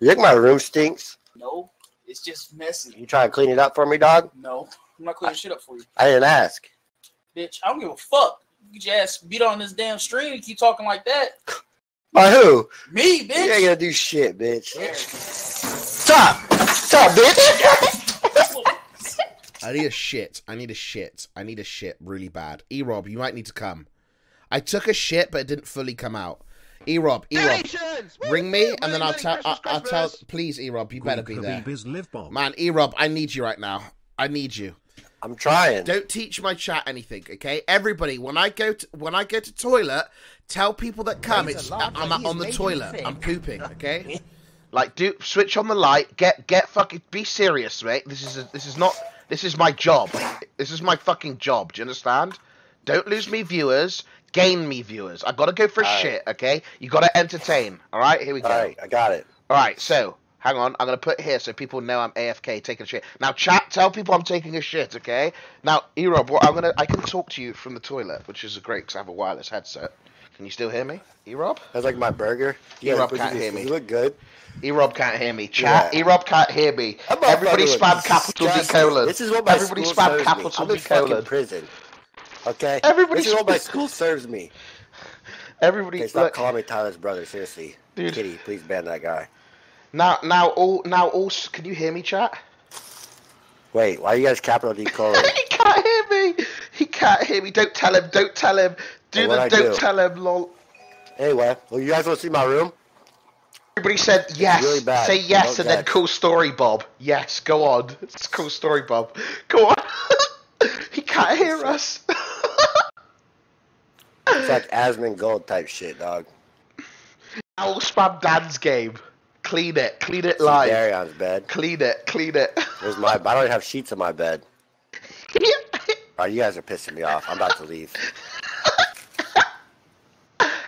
You think my room stinks? No, it's just messy. You try to clean it up for me, dog? No, I'm not cleaning shit up for you, I didn't ask. bitch. I don't give a fuck. You just beat on this damn stream and keep talking like that. By who? Me, bitch. You ain't gonna do shit, bitch. Yeah. Stop! Stop, bitch! I need a shit. I need a shit. I need a shit really bad. E Rob, you might need to come. I took a shit, but it didn't fully come out. E Rob, E Rob, Donations! ring me, and then I'll tell. I'll, I'll tell. Please, E Rob, you better be there. Khabib is live bomb. Man, E Rob, I need you right now. I need you. I'm trying. Don't teach my chat anything, okay? Everybody, when I go to when I go to toilet, tell people that come. It's I'm on the toilet. I'm pooping, okay? Like, do switch on the light. Get get fucking be serious, mate. This is a, this is not this is my job. This is my fucking job. Do you understand? Don't lose me viewers. Gain me viewers. I gotta go for a Alright. shit. Okay, you gotta entertain. All right, here we go. All right, I got it. All right, so hang on. I'm gonna put here so people know I'm AFK taking a shit. Now, chat, tell people I'm taking a shit. Okay. Now, Erob, what I'm gonna I can talk to you from the toilet, which is a great because I have a wireless headset. Can you still hear me, Erob? That's like my burger. You guys- Rob you- can't hear me. You look good. Erob can't hear me. Chat. Yeah. Erob can't hear me. Everybody spam capital D colon. This is what my Everybody spam capital D colon. prison. Okay. Everybody This is what my school serves me. Everybody. Okay, stop calling me Tyler's brother. Seriously, Dude. Kitty, please ban that guy. now, now, all, now, oh, all. Can you hear me, chat? Wait, why are you guys capital D colon? he can't hear me. He can't hear me. Don't tell him. Don't tell him. Do Hey, the. I Don't do? tell him. Lol. anyway, well, you guys want to see my room? Everybody said yes. really bad. Say yes, and then cool story, Bob. Yes, go on. It's cool story, Bob. Go on. he can't hear us. It's like Asmongold type shit, dog. I'll spam DansGame. Clean it. Clean it See live. Darion's bed. Clean it. Clean it. Where's my? I don't have sheets on my bed. All right, you guys are pissing me off. I'm about to leave.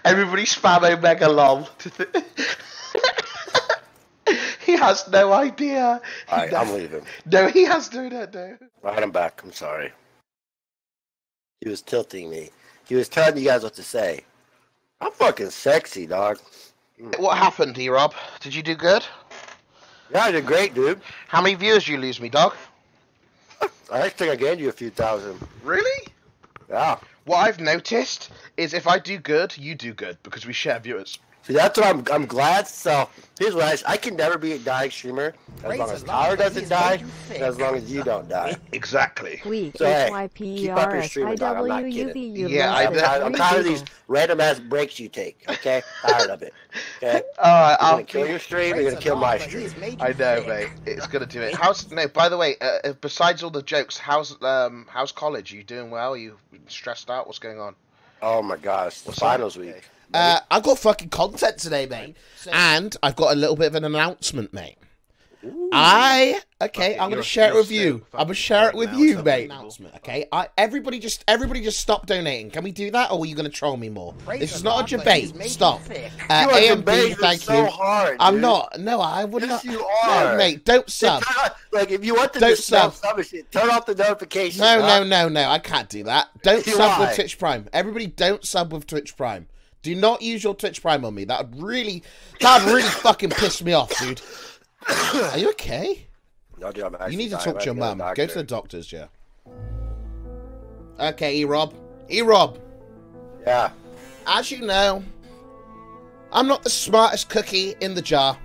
Everybody spam OMEGALUL. Has no idea. All right, no, I'm leaving. no, he has no, no, no. All right, I'm back. I'm sorry. He was tilting me. He was telling you guys what to say. I'm fucking sexy, dog. Mm. What happened, D Rob? Did you do good? Yeah, I did great, dude. How many viewers you lose me, dog? I think I gained you a few thousand. Really? Yeah. What I've noticed is if I do good, you do good because we share viewers. See, that's what I'm. I'm glad. So here's what I. I can never be a dying streamer as Praise long as Lord, Tyler doesn't die, and as long as you don't die. Exactly. Weak. So, hey, H Y P keep up your S streaming, I dog. I'm not kidding. Yeah, I I'm tired, I'm tired of these random ass breaks you take. Okay, tired of it. Okay, Alright, you're I'll gonna kill your stream. You're gonna kill my stream. I know, mate. It's gonna do it. How's no? By the way, uh, uh, besides all the jokes, how's um how's college? Are you doing well? Are you stressed out? What's going on? Oh my gosh, the What's finals up? week. Uh, I've got fucking content today, mate, and I've got a little bit of an announcement, mate. I okay, I'm gonna share it with you. I'm gonna share it with you, mate. Announcement, Okay, I everybody just everybody just stop donating. Can we do that, or are you gonna troll me more? Praise This is not a debate. he's made you Stop. Uh, AMB, thank so you. hard. I'm not. No, I would Yes, not. you No, are. mate. Don't sub. Like if you want to Don't sub, sub. shit, turn off the notifications. No, huh? no, no, no. I can't do that. Don't sub with Twitch Prime. Everybody, don't sub with Twitch Prime. Do not use your Twitch Prime on me. That would really, that would really fucking piss me off, dude. Are you okay? No, dude, I'm actually You need to talk to your mum. Go to the doctors, yeah. Okay, E Rob. E Rob. Yeah. As you know, I'm not the smartest cookie in the jar.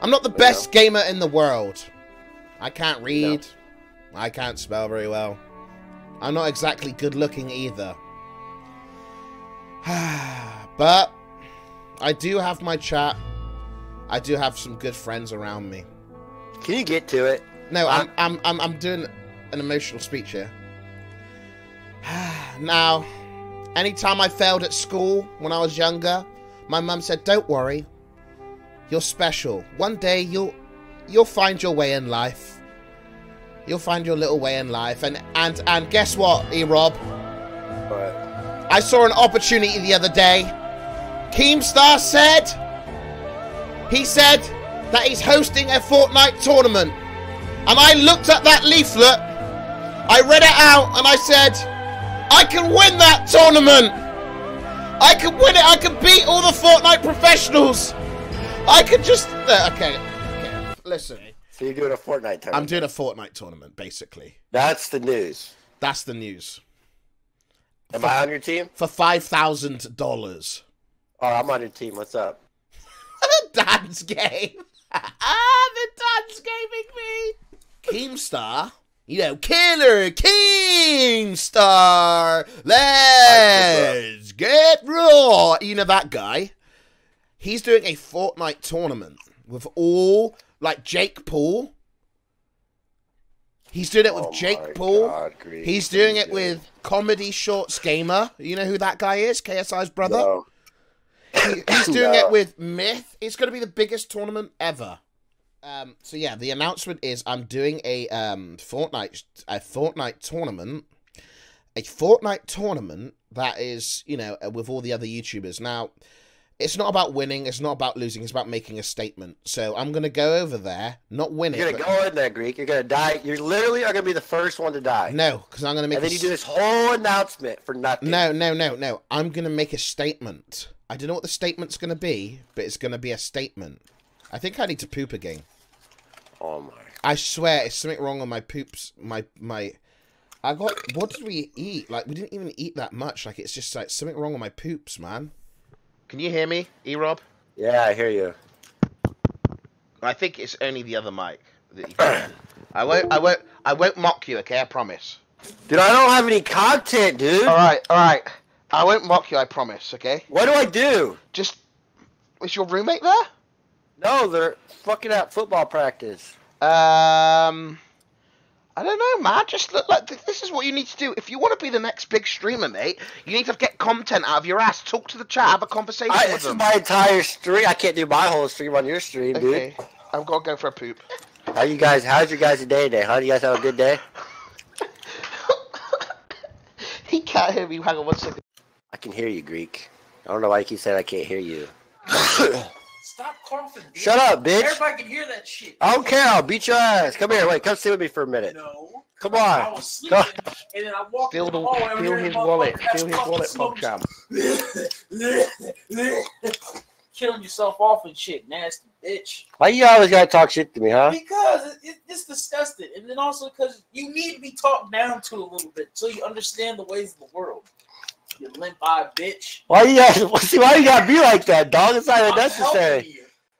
I'm not the Yeah. best gamer in the world. I can't read. I can't spell very well. I'm not exactly good looking either. but I do have my chat. I do have some good friends around me. Can you get to it? No, I'm I'm I'm I'm doing an emotional speech here. now, anytime I failed at school when I was younger, my mum said, "Don't worry, you're special. One day you'll you'll find your way in life. You'll find your little way in life." And and and guess what, E Rob? I saw an opportunity the other day. Keemstar said he said that he's hosting a Fortnite tournament. And I looked at that leaflet, I read it out, and I said, I can win that tournament. I can win it. I can beat all the Fortnite professionals. I could just uh, okay. Okay, listen. So you're doing a Fortnite tournament. I'm doing a Fortnite tournament, basically. That's the news. That's the news Am I on your team? for five thousand dollars. Oh, I'm on your team. What's up? DansGame. ah, the Dan's gaming me. Keemstar. You know, Killer Keemstar. Let's get raw. You know that guy? He's doing a Fortnite tournament with all, like, Jake Paul. He's doing it with Oh Jake Paul. God, He's doing it with Comedy Shorts Gamer. You know who that guy is? KSI's brother. No. He- he's doing No. it with Myth. It's going to be the biggest tournament ever. Um, so yeah, the announcement is I'm doing a um Fortnite a Fortnite tournament, a Fortnite tournament that is you know with all the other YouTubers. Now, it's not about winning. It's not about losing. It's about making a statement. So I'm gonna go over there, not win You're it. gonna but- go in there, Greek. You're gonna die. You literally are gonna be the first one to die. no, because I'm gonna make. and a then you do this whole announcement for nothing. No, no, no, no. I'm going to make a statement. I don't know what the statement's going to be, but it's going to be a statement. I think I need to poop again. Oh my. I swear, it's something wrong on my poops. My my. I got. What did we eat? Like we didn't even eat that much. Like it's just like something wrong with my poops, man. Can you hear me, E Rob? Yeah, I hear you. I think it's only the other mic that you can. I won't. I won't. I won't mock you. Okay, I promise. Dude, I don't have any content, dude. All right. All right. I won't mock you. I promise. Okay. What do I do? Just. Is your roommate there? No, they're fucking at football practice. Um. I don't know, man. Just look like th- this is what you need to do. If you want to be the next big streamer, mate, you need to get content out of your ass. Talk to the chat. Have a conversation I, with this is them. my entire stream. I can't do my whole stream on your stream, dude. Okay. I've got to go for a poop. How you guys? How's your guys' day today? How do you guys have a good day? he can't hear me. Hang on one second. I can hear you, Greek. I don't know why you keep saying I can't hear you. Stop coughing. Bitch. Shut up, bitch. Everybody can hear that shit. I don't care. I'll beat your ass. Come here. Wait. Come sit with me for a minute. No. Come on. I was sleeping, and then I walked in the the, steal hearing his wallet. Steal his wallet, smokes. PogChamp. Killing yourself off and shit, nasty bitch. Why you always gotta talk shit to me, huh? Because it, it, it's disgusting, and then also because you need to be talked down to a little bit so you understand the ways of the world. You limp eye bitch. Why you gotta, see? Why you gotta be like that, dog? It's not even I'm necessary.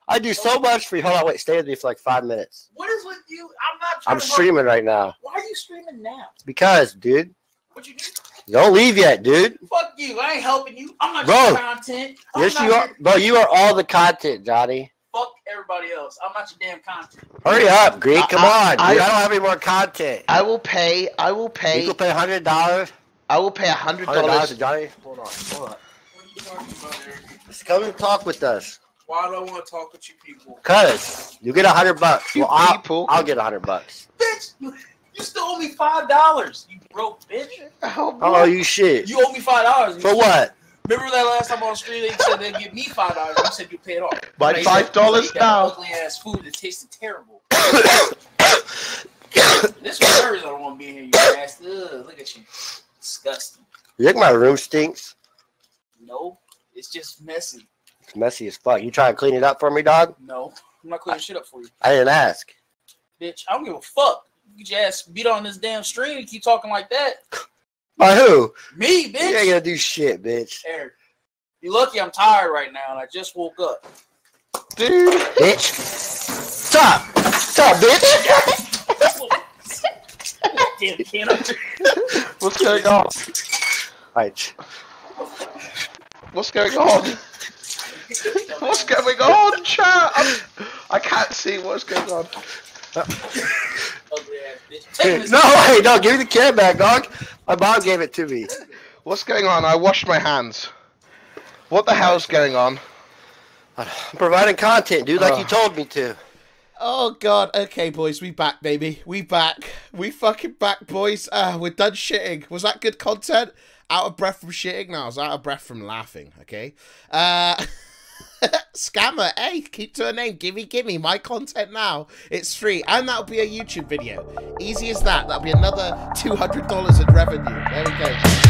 I do so much for you. Hold on. Wait. Stay with me for like five minutes. What is with you? I'm not. Trying I'm to help streaming right now. Why are you streaming now? because, dude. What you do? Don't leave yet, dude. Fuck you! I ain't helping you. I'm not Bro. your content. I'm Yes, you are, your- bro. You are all the content, Johnny. Fuck everybody else. I'm not your damn content. Hurry up, Greek. Come I- on, I- dude. I don't have any more content. I will pay. I will pay. You pay. can pay hundred dollars. I will pay a hundred Hundred dollars to dollars. Johnny. Hold on, hold on. What are you talking about, Eric? Just come and talk with us. Why do I want to talk with you people? Cause you get a hundred bucks. You Well, I'll, people. I'll get a hundred bucks. Bitch, you, you still owe me five dollars. You broke bitch. Oh, Oh, you shit. You owe me five dollars. For what? Remember that last time on the street they said they'd give me five dollars. You said you pay it off. My They $5 said, "You that now." Ugly ass food that tasted terrible. this is hers. I don't want to be here. You nasty. Ugh, look at you. Disgusting. You think my room stinks? No, it's just messy. It's messy as fuck. You try to clean it up for me, dog? No, I'm not cleaning shit up for you, I didn't ask. bitch. I don't give a fuck. You get your ass beat on this damn stream and keep talking like that. By who? Me, bitch. You ain't gonna do shit, bitch. Eric, you lucky I'm tired right now and I just woke up. dude. Bitch. Stop. Stop, bitch. Damn, can't I- What's going on? Right. What's going on? What's going on, chat? I'm, I can't see what's going on. Ugly ass bitch. Take this No, hey, no, give me the can back, dog. My mom gave it to me. What's going on? I washed my hands. What the hell's going on? I'm providing content, dude, like you told me to. Oh god, okay boys, we back baby. We back. We fucking back boys. Ah, we're done shitting. Was that good content? Out of breath from shitting? No, I was out of breath from laughing, okay? Uh Scammer, hey, keep to a name. Gimme gimme my content now. It's free. And that'll be a YouTube video. Easy as that. That'll be another $200 in revenue. There we go.